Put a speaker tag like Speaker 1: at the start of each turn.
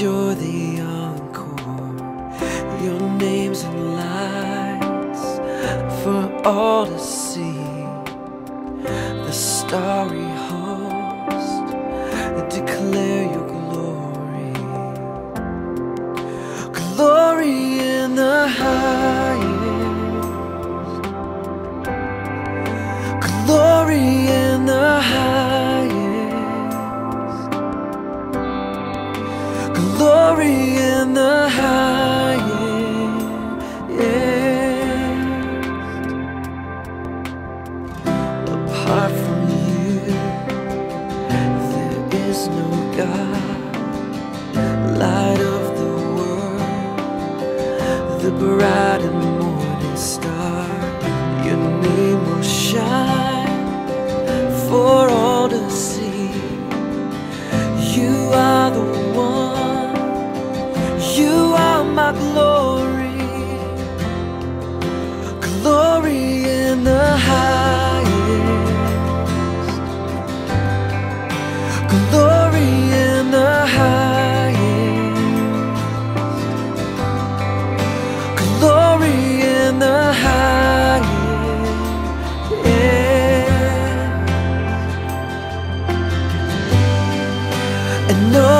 Speaker 1: you're the encore. Your name's in lights for all to see. The starry glory in the highest. Yeah. my glory, glory in the highest, glory in the highest, glory in the highest. Yeah. And no.